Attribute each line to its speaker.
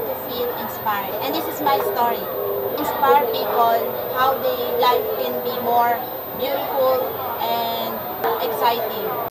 Speaker 1: To feel inspired. And this is my story. Inspire people how their life can be more beautiful and exciting.